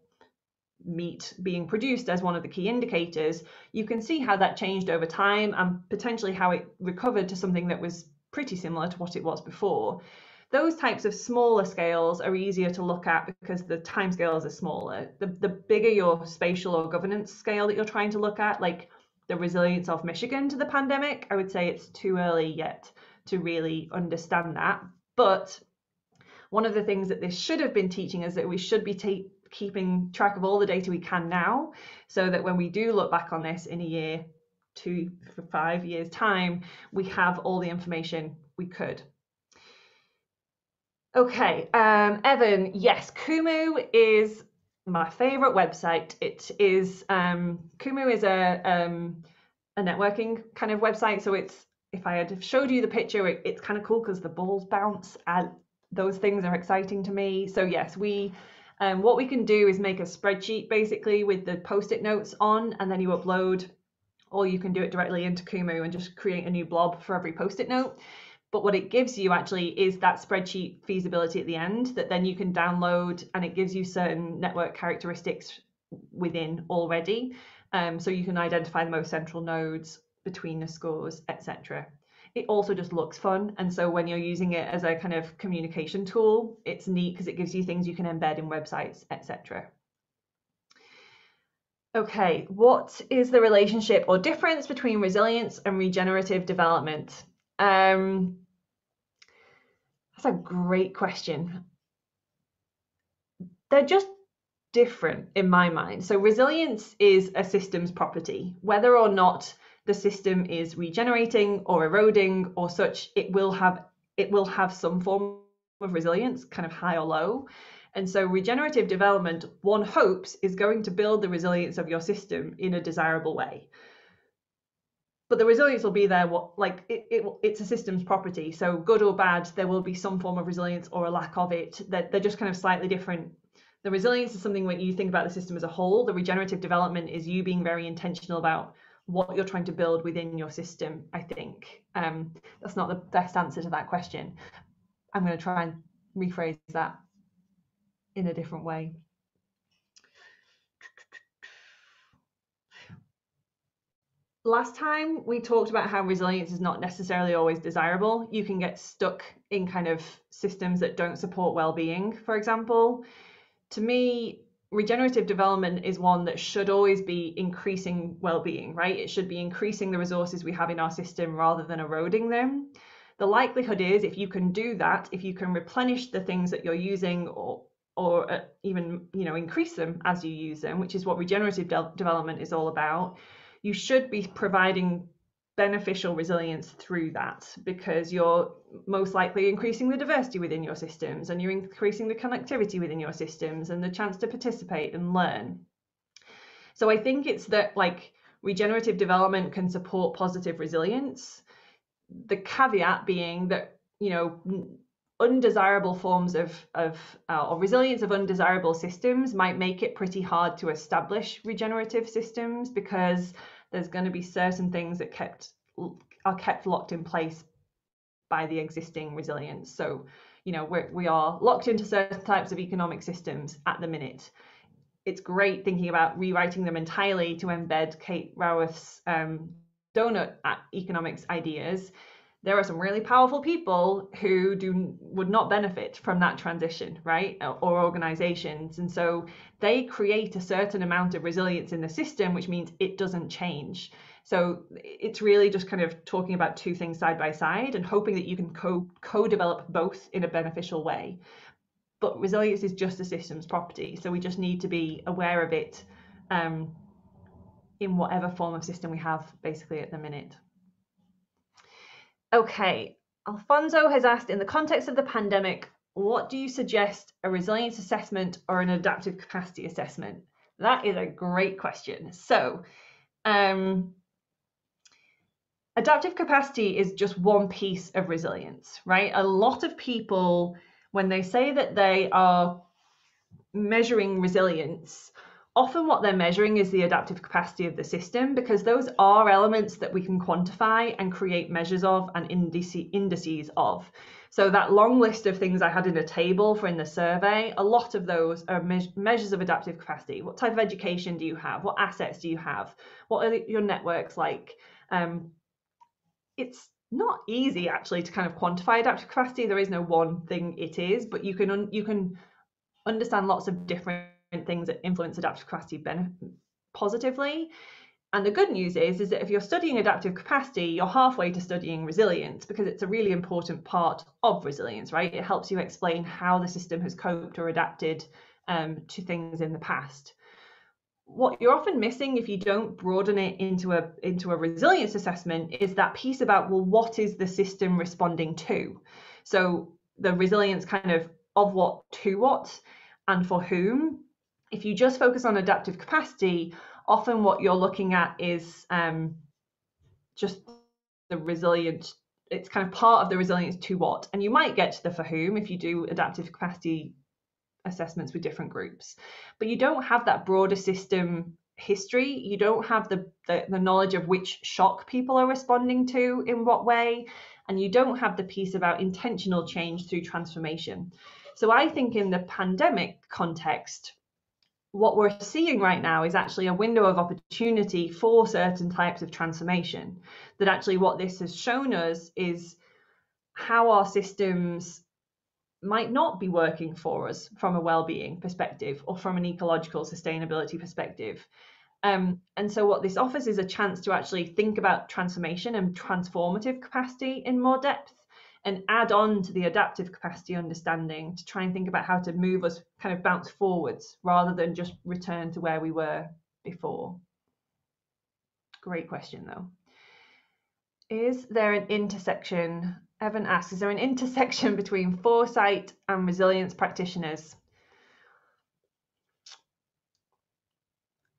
Speaker 2: meat being produced as one of the key indicators, you can see how that changed over time and potentially how it recovered to something that was pretty similar to what it was before. Those types of smaller scales are easier to look at because the time scales are smaller. The, the bigger your spatial or governance scale that you're trying to look at, like the resilience of Michigan to the pandemic, I would say it's too early yet to really understand that. But one of the things that this should have been teaching is that we should be ta- keeping track of all the data we can now so that when we do look back on this in a year two for five years time we have all the information we could. Okay um, evan yes kumu is my favorite website. It is um, kumu is a um, a networking kind of website so it's if i had showed you the picture it, it's kind of cool because the balls bounce and those things are exciting to me. So yes we um, what we can do is make a spreadsheet basically with the post-it notes on and then you upload or you can do it directly into Kumu and just create a new blob for every post-it note. But what it gives you actually is that spreadsheet feasibility at the end that then you can download and it gives you certain network characteristics within already. Um, so you can identify the most central nodes between the scores, etc. It also just looks fun. And so when you're using it as a kind of communication tool, it's neat because it gives you things you can embed in websites, etc. Okay, what is the relationship or difference between resilience and regenerative development? Um, that's a great question. They're just different in my mind. So, resilience is a system's property. Whether or not the system is regenerating or eroding or such, it will have it will have some form of resilience, kind of high or low. And so regenerative development, one hopes, is going to build the resilience of your system in a desirable way. but the resilience will be there what like it, it it's a system's property so good or bad there will be some form of resilience or a lack of it. That they're just kind of slightly different. The resilience is something where you think about the system as a whole. The regenerative development is you being very intentional about what you're trying to build within your system i think. Um, that's not the best answer to that question. I'm going to try and rephrase that in a different way last time we talked about how resilience is not necessarily always desirable. You can get stuck in kind of systems that don't support well-being, for example. To me, regenerative development is one that should always be increasing well-being, right? It should be increasing the resources we have in our system rather than eroding them. The likelihood is if you can do that, if you can replenish the things that you're using or or uh, even you know increase them as you use them, which is what regenerative de development is all about you should be providing beneficial resilience through that because you're most likely increasing the diversity within your systems and you're increasing the connectivity within your systems and the chance to participate and learn. So I think it's that like regenerative development can support positive resilience. The caveat being that, you know, undesirable forms of, of uh, or resilience of undesirable systems might make it pretty hard to establish regenerative systems because there's going to be certain things that kept are kept locked in place by the existing resilience. So, you know, we're, we are locked into certain types of economic systems at the minute. It's great thinking about rewriting them entirely to embed Kate Raworth's um, donut economics ideas there are some really powerful people who do would not benefit from that transition right? Or organizations. And so they create a certain amount of resilience in the system which means it doesn't change. So it's really just kind of talking about two things side by side and hoping that you can co co-develop both in a beneficial way. But resilience is just a system's property so we just need to be aware of it um, in whatever form of system we have basically at the minute Okay, Alfonso has asked in the context of the pandemic, what do you suggest a resilience assessment or an adaptive capacity assessment? That is a great question. So, um, adaptive capacity is just one piece of resilience, right? A lot of people, when they say that they are measuring resilience, often what they're measuring is the adaptive capacity of the system because those are elements that we can quantify and create measures of and indices of. So that long list of things I had in a table for in the survey, a lot of those are me measures of adaptive capacity. What type of education do you have? What assets do you have? What are your networks like? Um, it's not easy actually to kind of quantify adaptive capacity. There is no one thing it is, but you can you can understand lots of different things that influence adaptive capacity positively. And the good news is, is that if you're studying adaptive capacity, you're halfway to studying resilience because it's a really important part of resilience, right? It helps you explain how the system has coped or adapted um, to things in the past. What you're often missing if you don't broaden it into a into a resilience assessment is that piece about well, what is the system responding to? So the resilience kind of of what to what and for whom if you just focus on adaptive capacity, often what you're looking at is um, just the resilient, it's kind of part of the resilience to what. And you might get to the for whom if you do adaptive capacity assessments with different groups, but you don't have that broader system history. You don't have the, the, the knowledge of which shock people are responding to in what way. And you don't have the piece about intentional change through transformation. So I think in the pandemic context, what we're seeing right now is actually a window of opportunity for certain types of transformation. That actually, what this has shown us is how our systems might not be working for us from a well-being perspective or from an ecological sustainability perspective. Um, and so what this offers is a chance to actually think about transformation and transformative capacity in more depth and add on to the adaptive capacity understanding to try and think about how to move us kind of bounce forwards rather than just return to where we were before. Great question though. Is there an intersection? Evan asks, is there an intersection between foresight and resilience practitioners?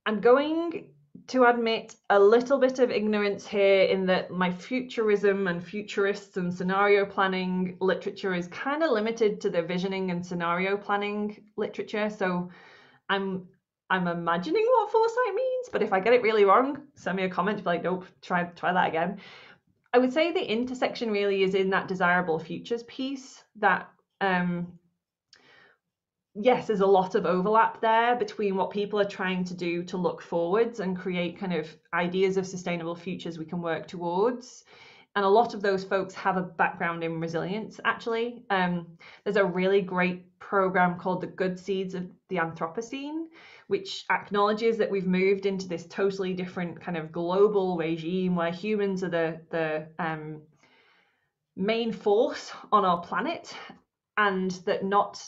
Speaker 2: I'm going to admit a little bit of ignorance here in that my futurism and futurists and scenario planning literature is kind of limited to the visioning and scenario planning literature. So I'm I'm imagining what foresight means, but if I get it really wrong, send me a comment. Be like, nope, try try that again. I would say the intersection really is in that desirable futures piece that um, yes, there's a lot of overlap there between what people are trying to do to look forwards and create kind of ideas of sustainable futures we can work towards. And a lot of those folks have a background in resilience, actually. Um, there's a really great program called The Good Seeds of the Anthropocene, which acknowledges that we've moved into this totally different kind of global regime where humans are the, the um, main force on our planet and that not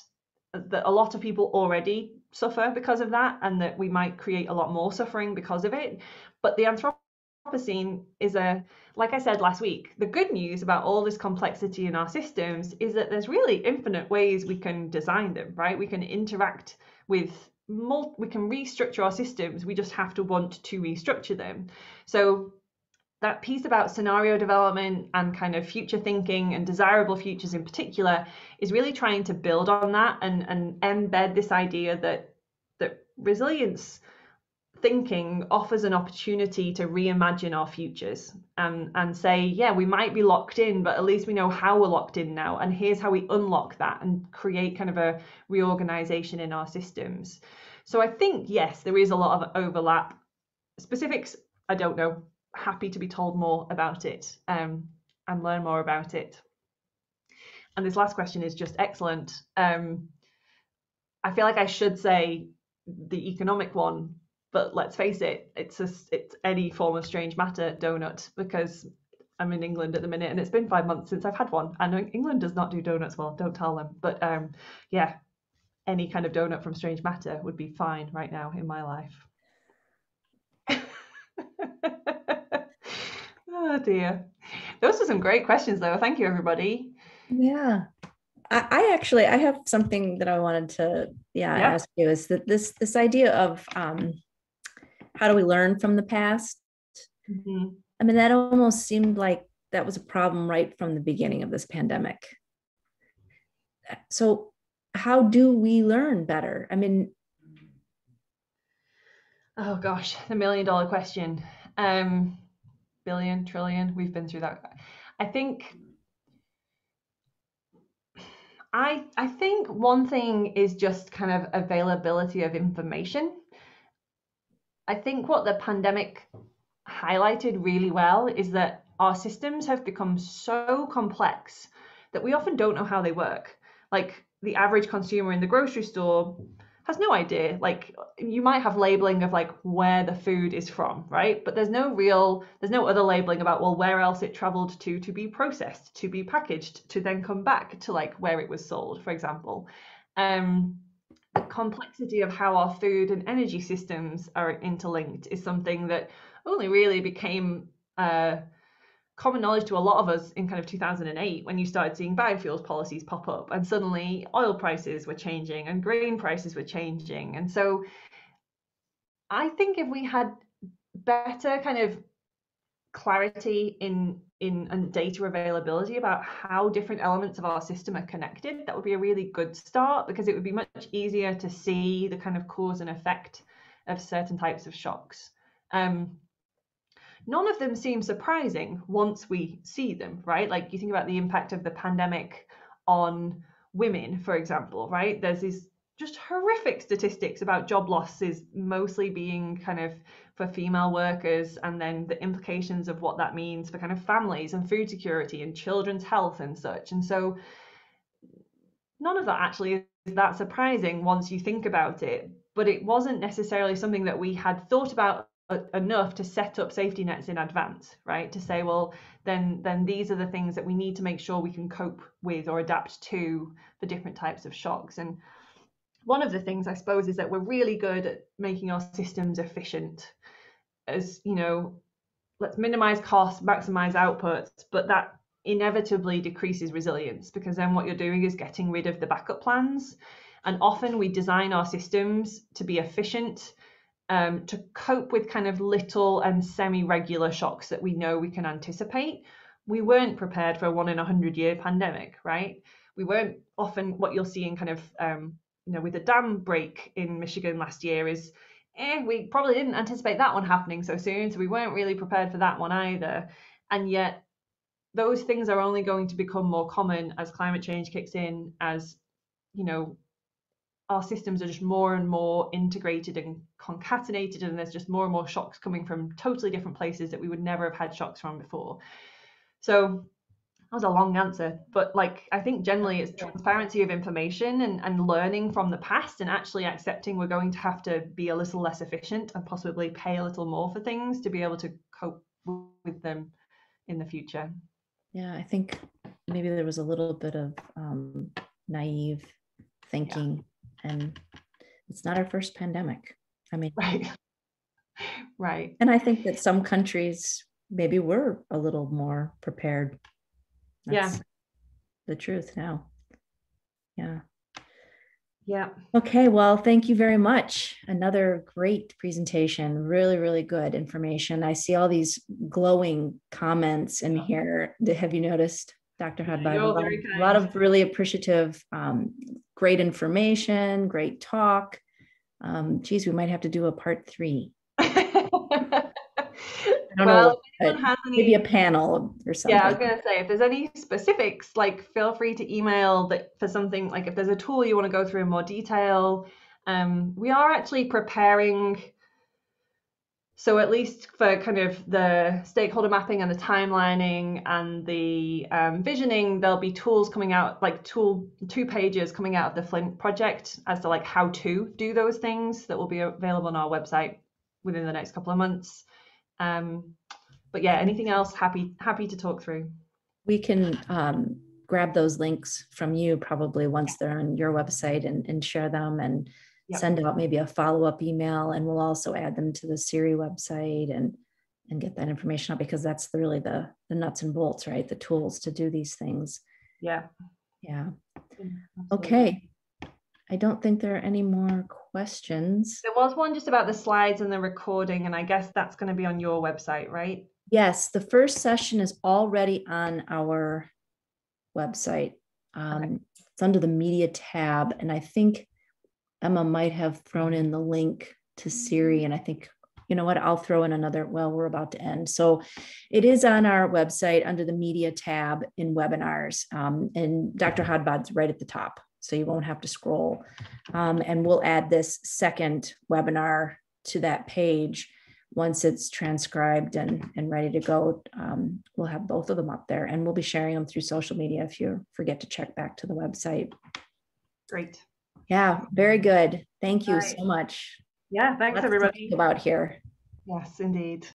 Speaker 2: that a lot of people already suffer because of that and that we might create a lot more suffering because of it. But the anthropocene is a like i said last week the good news about all this complexity in our systems is that there's really infinite ways we can design them right? We can interact with we can restructure our systems. We just have to want to restructure them. So that piece about scenario development and kind of future thinking and desirable futures in particular is really trying to build on that and, and embed this idea that that resilience thinking offers an opportunity to reimagine our futures and, and say, yeah, we might be locked in, but at least we know how we're locked in now. And here's how we unlock that and create kind of a reorganization in our systems. So I think, yes, there is a lot of overlap. Specifics, I don't know happy to be told more about it um, and learn more about it. And this last question is just excellent. Um, I feel like I should say the economic one, but let's face it, it's a, it's any form of strange matter donut because I'm in England at the minute and it's been five months since I've had one. And England does not do donuts well, don't tell them. But um, yeah, any kind of donut from strange matter would be fine right now in my life. Oh dear. Those are some great questions though. Thank you everybody.
Speaker 1: Yeah. I, I actually I have something that I wanted to yeah, yeah. ask you is that this this idea of um how do we learn from the past? Mm-hmm. I mean that almost seemed like that was a problem right from the beginning of this pandemic. So how do we learn better? I mean
Speaker 2: Oh gosh, the million dollar question. Um billion, trillion. We've been through that. I think I I think one thing is just kind of availability of information. I think what the pandemic highlighted really well is that our systems have become so complex that we often don't know how they work. Like the average consumer in the grocery store has no idea. Like you might have labeling of like where the food is from, right? But there's no real, there's no other labeling about well where else it traveled to to be processed, to be packaged, to then come back to like where it was sold, for example. Um, the complexity of how our food and energy systems are interlinked is something that only really became uh, common knowledge to a lot of us in kind of 2008 when you started seeing biofuels policies pop up and suddenly oil prices were changing and grain prices were changing. And so i think if we had better kind of clarity in in and data availability about how different elements of our system are connected that would be a really good start because it would be much easier to see the kind of cause and effect of certain types of shocks. Um, none of them seem surprising once we see them, right? Like you think about the impact of the pandemic on women, for example, right? There's these just horrific statistics about job losses mostly being kind of for female workers and then the implications of what that means for kind of families and food security and children's health and such. And so none of that actually is that surprising once you think about it, but it wasn't necessarily something that we had thought about enough to set up safety nets in advance right? To say well then then these are the things that we need to make sure we can cope with or adapt to for different types of shocks. And one of the things i suppose is that we're really good at making our systems efficient. As you know let's minimize costs maximize outputs but that inevitably decreases resilience because then what you're doing is getting rid of the backup plans. And often we design our systems to be efficient um, to cope with kind of little and semi-regular shocks that we know we can anticipate. We weren't prepared for a one in a hundred year pandemic, right? We weren't often what you'll see in kind of um, you know with the dam break in Michigan last year is eh, we probably didn't anticipate that one happening so soon, so we weren't really prepared for that one either. And yet those things are only going to become more common as climate change kicks in, as you know, our systems are just more and more integrated and concatenated, and there's just more and more shocks coming from totally different places that we would never have had shocks from before. So that was a long answer, but like I think generally it's transparency of information and, and learning from the past and actually accepting we're going to have to be a little less efficient and possibly pay a little more for things to be able to cope with them in the future.
Speaker 1: Yeah, I think maybe there was a little bit of um, naive thinking. And it's not our first pandemic. I mean,
Speaker 2: right, right.
Speaker 1: And I think that some countries maybe were a little more prepared.
Speaker 2: That's yeah,
Speaker 1: the truth now. Yeah.
Speaker 2: Yeah.
Speaker 1: Okay. Well, thank you very much. Another great presentation. Really, really good information. I see all these glowing comments in oh. here. Have you noticed, Dr. Hodbod?
Speaker 2: a,
Speaker 1: lot, a lot of really appreciative, um, great information, great talk. Um, geez, we might have to do a part three. don't well, know. What, maybe a panel or something.
Speaker 2: Yeah, I was gonna say if there's any specifics, like feel free to email that for something like if there's a tool you want to go through in more detail. Um, we are actually preparing. So at least for kind of the stakeholder mapping and the timelining and the um, visioning, there'll be tools coming out, like tool two pages coming out of the Flint project as to like how to do those things that will be available on our website within the next couple of months. Um, but yeah, anything else? Happy happy to talk through.
Speaker 1: We can um, grab those links from you probably once they're on your website and, and share them and yep. send out maybe a follow up email, and we'll also add them to the CIRI website and and get that information out because that's the, really the the nuts and bolts, right? The tools to do these things.
Speaker 2: Yeah.
Speaker 1: Yeah. Okay. I don't think there are any more questions.
Speaker 2: There was one just about the slides and the recording, and I guess that's going to be on your website, right?
Speaker 1: Yes, the first session is already on our website. Um, okay. It's under the media tab, and I think Emma might have thrown in the link to Siri. and I think you know what, I'll throw in another. Well, we're about to end, so it is on our website under the media tab in webinars, um, and Dr. Hodbod's right at the top so you won't have to scroll. Um, and we'll add this second webinar to that page once it's transcribed and, and ready to go. Um, we'll have both of them up there and we'll be sharing them through social media if you forget to check back to the website.
Speaker 2: Great.
Speaker 1: Yeah, very good. Thank you right. so much.
Speaker 2: Yeah, thanks
Speaker 1: Lots
Speaker 2: everybody.
Speaker 1: about here.
Speaker 2: Yes, indeed.